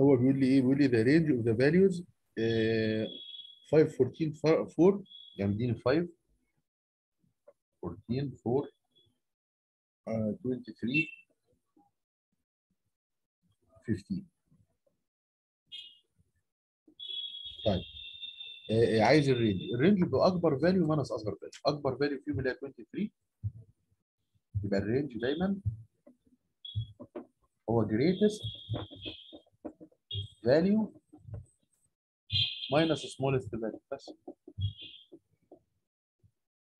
هو بيقول لي إيه؟ بيقول لي the range of the values آه، 5 14 4 يعني اديني 5 14 4 آه، 23 15 طيب آه، آه، عايز ال range ال range باكبر value minus أصغر فاليو أكبر value فيهم اللي هي 23 يبقى ال range دايما هو greatest value minus smallest value. بس.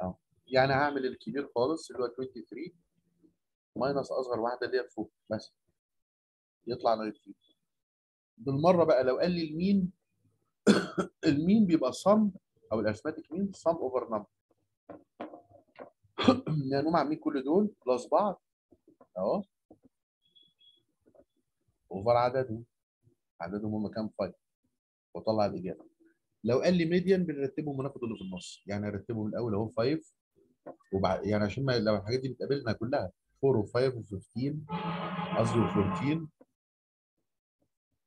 أهو. يعني هعمل الكبير خالص اللي هو 23 minus أصغر واحدة اللي هي four بس. يطلع 19 بالمرة بقى لو قال لي ال mean ال mean بيبقى sum أو ال arithmetic mean sum over number يعني هم عاملين كل دول plus بعض. أهو. over عددهم. عددهم هم كام؟ 5 واطلع الإجابة. لو قال لي median بنرتبهم وناخد اللي في النص. يعني أرتبهم الأول أهو 5 وبعد يعني عشان ما لو الحاجات دي بتقابلنا كلها. 4 و5 و15 قصدي و14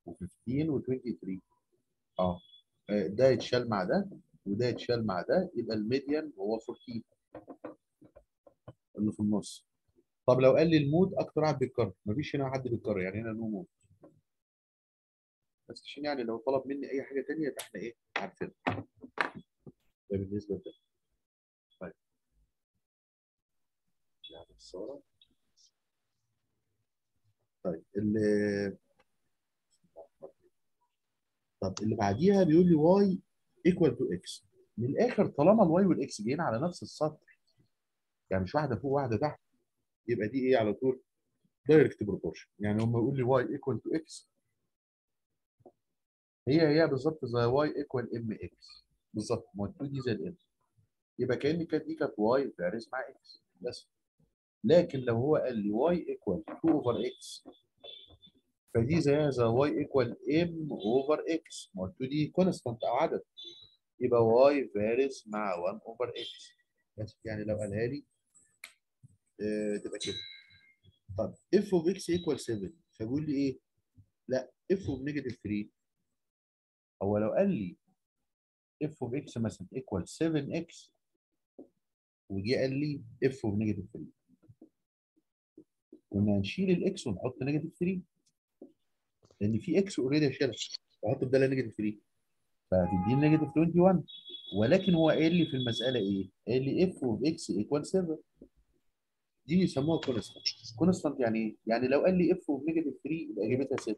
و15 و23 آه. ده يتشال مع ده وده يتشال مع ده. يبقى ال median هو 14 اللي في النص. طب لو قال لي ال mode أكتر واحد بيتكرر. مفيش هنا حد بيتكرر. يعني هنا no mode بس عشان يعني لو طلب مني أي حاجة ثانية يبقى إحنا إيه عارفين ده بالنسبة لده. طيب. يعني الصورة. طيب اللي طب اللي بعديها بيقول لي y equal two x من الآخر طالما ال y وال x جايين على نفس السطر يعني مش واحدة فوق واحدة تحت يبقى دي إيه على طول؟ direct proportion يعني هم يقول لي y equal two x هي هي بالظبط زي y equal m x. بالظبط ما 2 دي زي ال m يبقى كأن كانت دي كانت y varies مع x بس. لكن لو هو قال لي y equal 2 over x فدي زيها زي y equal m over x ما 2 دي constant أو عدد. يبقى y varies مع 1 over x بس. يعني لو قالها لي آه تبقى كده. طب f of x equal 7 فبيقول لي إيه؟ لا f of negative 3 هو لو قال لي f of x مثلا equal 7 x وجي قال لي f of negative 3 كنا هنشيل ال x ونحط negative 3 لأن في x already هشيلها واحط بدالها negative 3 فهتديني negative 21 ولكن هو قال لي في المسألة إيه؟ قال لي f of x equal 7 دي يسموها constant constant يعني إيه؟ يعني لو قال لي f of negative 3 يبقى إجابتها 6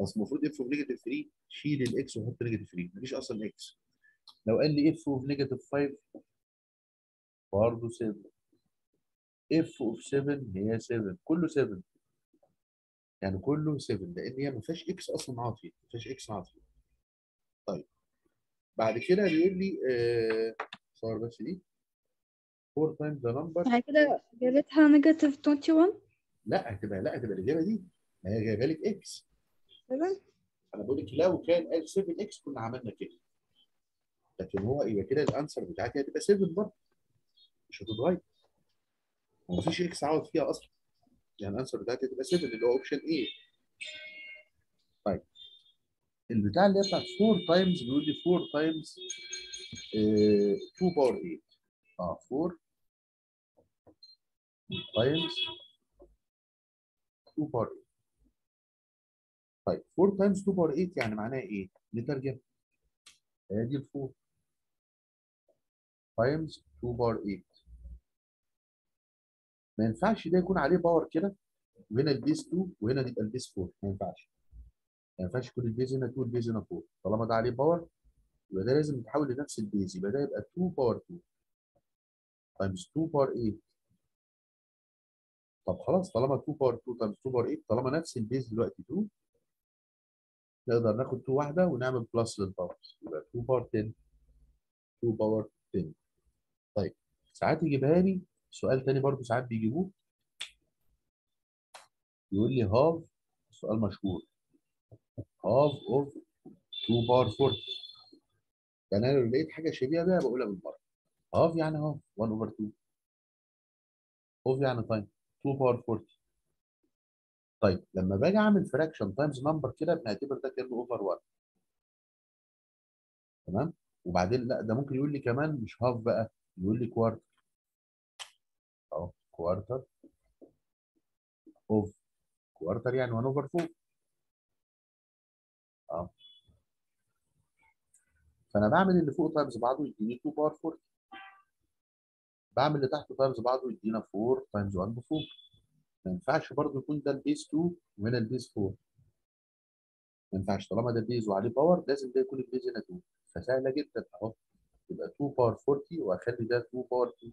بس المفروض f of negative 3 شيل ال x وحط negative 3 مفيش أصلا x لو قال لي f of negative 5 برضه 7 f of 7 هي 7 كله 7 يعني كله 7 لأن هي ما فيهاش x أصلا أعوض فيه ما فيهاش x أعوض فيه. طيب. بعد كده بيقول لي آه صور بس دي. 4 times the number. بعد كده إجابتها negative 21 لا هتبقى لا هتبقى الإجابة دي. ما هي جايبة لك x 7 أنا بقول لك لو كان قال 7 x كنا عملنا كده. لكن هو يبقى كده ال answer بتاعتي هتبقى 7 برضه. مش هتتغير. هو مفيش x عوض فيها أصلا. يعني ال answer بتاعتي هتبقى 7 اللي هو option A طيب. البتاع اللي هي بتاعت 4 times بيقول لي 4 times 2 power 8 آه 4 times 2 power 8 طيب 4 times 2 power 8 يعني معناها إيه؟ نترجم أدي ال 4 times 2 power 8 ما ينفعش ده يكون عليه power كده؟ وهنا ال base 2 وهنا يبقى ال base 4 ما ينفعش. ما ينفعش يكون ال base هنا 2 وال base هنا 4 طالما ده عليه power يبقى ده لازم يتحول لنفس ال base يبقى ده يبقى 2 power 2 times 2 power 8 طب خلاص طالما 2 power 2 times 2 power 8 طالما نفس ال base دلوقتي 2 نقدر ناخد 2 واحدة ونعمل plus لل power يبقى 2 power 10 2 power 10 طيب ساعات يجيبها لي. سؤال تاني برضو ساعات بيجيبوه. يقول لي half سؤال مشهور. half of 2 power 40 يعني أنا لو لقيت حاجة شبيهة بيها بقولها بالمرة half يعني half 1 over 2 of يعني times 2 power 40 طيب لما باجي أعمل fraction times number كده بنعتبر ده كأنه over 1 تمام؟ وبعدين لأ ده ممكن يقول لي كمان مش half بقى يقول لي quarter أهو quarter of quarter يعني 1 over 4 آه فأنا بعمل اللي فوق تايمز بعضه يديني 2 باور 40 بعمل اللي تحت تايمز بعضه يدينا 4 تايمز 1 ب 4 ما ينفعش برضه يكون ده البيس 2 وهنا البيس 4 ما ينفعش طالما ده بيز وعليه باور لازم ده يكون ال base هنا 2 فسهلة جدا أهو. يبقى 2 باور 40 وأخلي ده 2 باور 2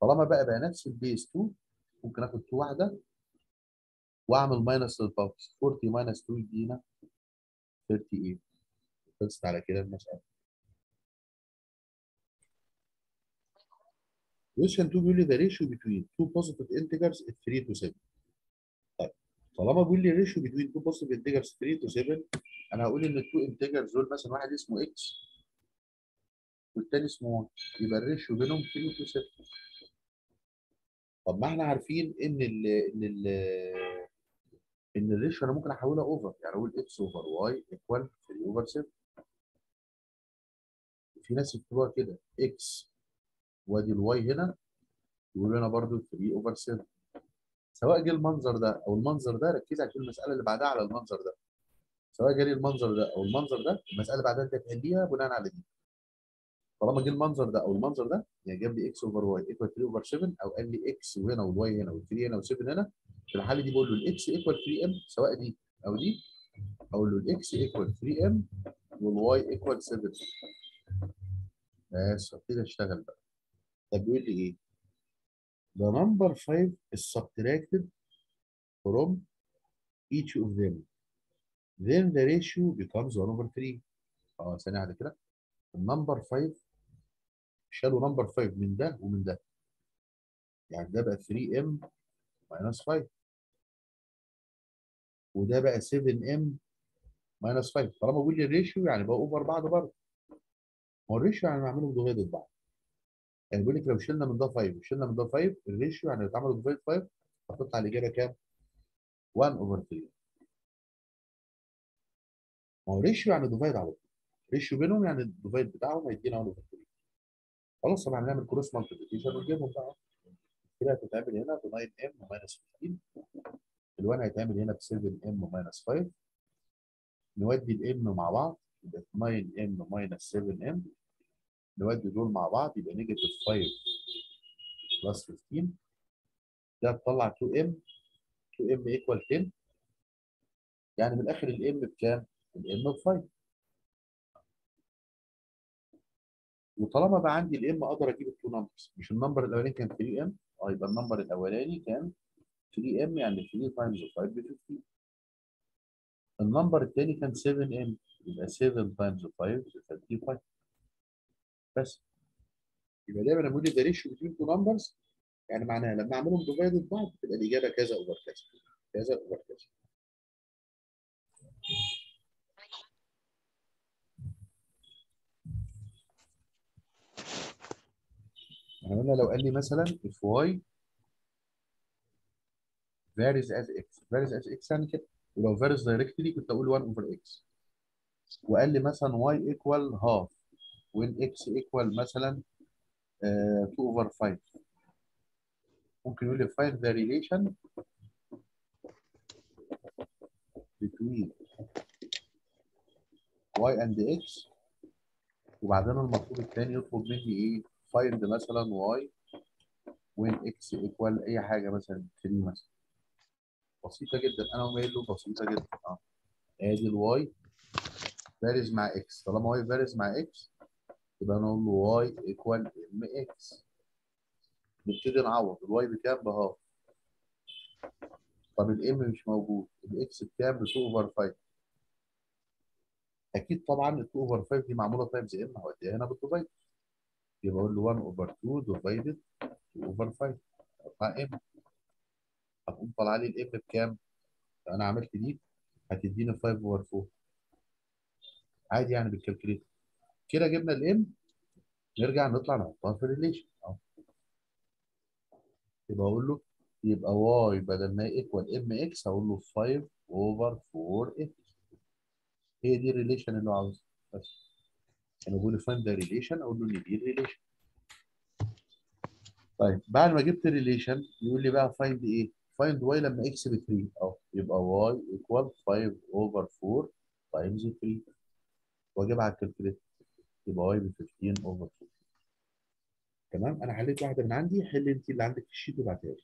طالما بقى بقى نفس ال base 2 ممكن آخد 2 واحدة وأعمل ماينس للباورز 40 ماينس 2 يدينا 38 خلصت على كده المسألة. Question 2 بيقول لي the ratio between two positive integers is 3 to 7 طيب طالما بيقول لي ratio between two positive integers 3 to 7 أنا هقول إن التو integers دول مثلا واحد اسمه x والتاني اسمه 1 يبقى الريشيو بينهم 3 to 7 طب ما إحنا عارفين إن ال إن ال إن ال ratio أنا ممكن احولها over يعني أقول x over y equal 3 over 7 في ناس يكتبوها كده x وادي ال y هنا يقولوا لنا برضو 3 over 7 سواء جه المنظر ده أو المنظر ده ركز عشان المسألة اللي بعدها على المنظر ده. سواء جالي المنظر ده أو المنظر ده المسألة اللي بعدها انت تحليها بناء على دي. طالما جه المنظر ده أو المنظر ده يعني جاب لي x over y equal 3 over 7 أو قال لي x وهنا وال y هنا وال3 هنا و7 هنا في الحالة دي بقول له ال x equal 3 m سواء دي أو دي أقول له ال x equal 3 m وال y equal 7 بس ابتدي أشتغل بقى. طب بيقول لي إيه؟ The number 5 is subtracted from each of them. Then the ratio becomes 1 over 3. آه ثانية واحدة كده. ال number 5 شالوا number 5 من ده ومن ده. يعني ده بقى 3m minus 5. وده بقى 7m minus 5. طالما بيقول لي ال ratio يعني بقى over بعض برضه. هو ال ratio يعني بعمله divided بعض. يعني بيقول لك لو شلنا من ده 5 وشلنا من ده 5 ال ratio يعني لو اتعمل divide 5 هتطلع الإجابة كام؟ 1 over 3 ما هو ratio يعني divide على طول. ratio بينهم يعني ال divide بتاعهم هيدينا 1 over 3 خلاص طبعا هنعمل cross multiplication ونجيبهم بقى. كده هتتعمل هنا ب 9 m minus 15 ال1 هيتعمل هنا ب 7 m minus 5 نودي ال m مع بعض. يبقى 9 m minus 7 m نودي دول مع بعض يبقى negative 5 plus 15 ده تطلع 2 m 2 m equal 10 يعني من الآخر ال m بكام؟ ال m ب 5 وطالما بقى عندي ال m أقدر أجيب ال two numbers مش ال number الأولاني كان 3 m آه يبقى ال number الأولاني كان 3 m يعني 3 times 5 ب 15 ال number الثاني كان 7 m يبقى 7 times 5 ب 35 بس. يبقى دايما لما بقول the ratio بين two numbers يعني معناها لما أعملهم divided بعض تبقى الإجابة كذا over كذا كذا over كذا. إحنا قلنا لو قال لي مثلا if y varies as x varies as x يعني كده ولو varies directly كنت أقول 1 over x. وقال لي مثلا y equal half. When x equal مثلا uh, 2 over 5 ممكن يقول لي find the relation between y and x. وبعدين المطلوب الثاني يطلب مني إيه؟ find مثلا y when x equal أي حاجة مثلا 3 مثلا. بسيطة جدا. أنا قايل له بسيطة جدا. آه. ادي ال y varies مع x طالما y varies مع x يبقى نقول له y equal mx نبتدي نعوض. ال y بكام؟ ب half. طب ال m مش موجود. ال x بكام؟ ب 2 over 5 أكيد طبعا ال 2 over 5 دي معمولة times m هوديها هنا بال divide. يبقى أقول له 1 over 2 divided 2 over 5 اطلع m. هتقوم طالع لي ال m بكام؟ أنا عملت دي. هتديني 5 over 4 عادي يعني بال calculator. كده جبنا ال m نرجع نطلع نحطها في ال relation أهو. يبقى أقول له يبقى y بدل ما equal m x هقول له 5 over 4 x هي دي ال relation اللي هو عاوزها. بس. أنا بقول له find the relation أقول له ان دي ال relation طيب بعد ما جبت ال relation يقول لي بقى find إيه؟ find y لما x ب 3 أهو. يبقى y equal 5 over 4 times 3 وأجيبها على ال calculator y ب 15 over 4 تمام؟ أنا حليت واحدة من عندي حل أنت اللي عندك في ال sheet وابعتها لي.